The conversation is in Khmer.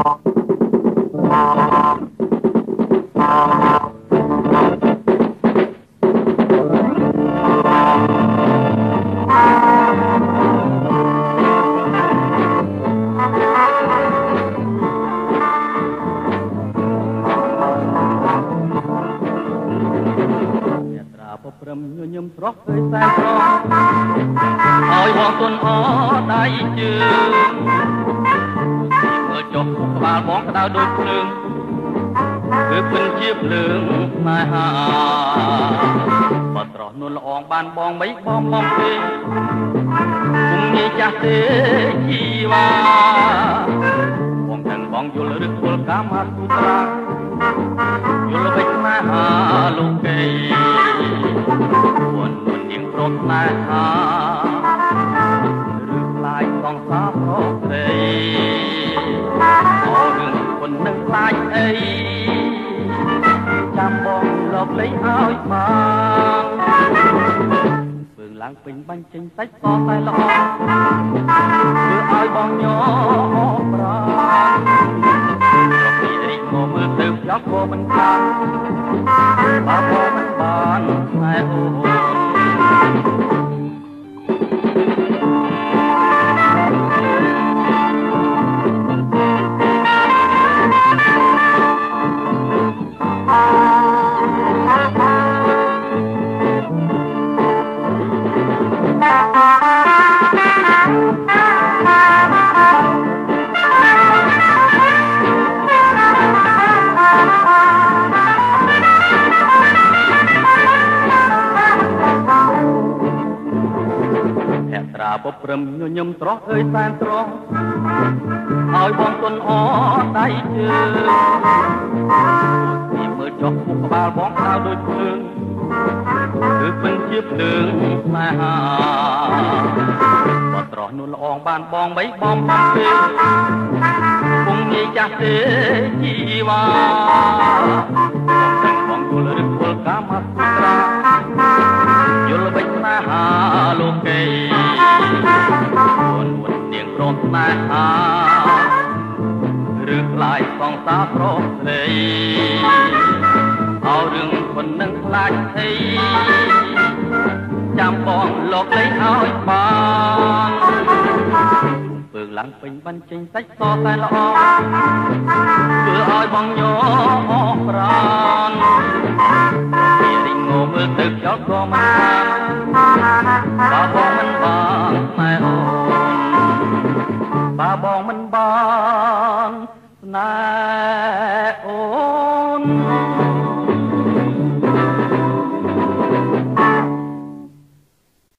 ឲ្យបងទុនអដៃជើងមើល ចុះក្បាលបងក្តៅដូចភ្លើងគឺពិនជាភ្លើងស្នេហាបើត្រោះនួនល្អងបានបងមិនបងបងទេគុំងាយចាស់ទេជីវ៉ាបងទាំងបងយល់ឬគល់កាមាទុត្រាយល់វិជ្ជាហាលោកេួននួននាងព្រមស្នេហាឬខ្លាយសងសាប្រព្រៃ លោកលេងឲ្យបានពើងឡើងពេញបាញ់ចេញសាច់សតែល្អធ្វើឲ្យបងញោមប្រារកពីរីកមកមើលទៅយកក៏មិនខានបើបងមិនបានណែអូ រាបព្រំញញឹមស្រស់អើយសែនស្រស់ឲ្យបងទុនអដៃជើងពីមើលចុះពុកក្បាលបងក្តៅដូចភ្លើងគឺពិនជាភ្លើងស្នេហាបើត្រោះនួនល្អងបានបងមិនបងបងទេពុំងាយចាស់ទេជីវ៉ាបងទាំងបងយល់ឬគល់កាមាសុត្រាយល់វិជ្ជាហាលោកេនួននួននាងព្រមស្នេហាឬខ្លាយសងសាប្រស្រីឲ្យរឿងប៉ុណ្ណឹងខ្លាចអីចាំបងលោកលេងឲ្យបានពើង ឡើងពេញបាញ់ចេញសាច់សតែល្អធ្វើឲ្យបងញោមអស់ប្រានពីរីងងមើលទៅខ្យល់ក៏មិនបានបើបងមិនបានស្នេហ៍អូនបើបងមិនបានស្នេហ៍អូន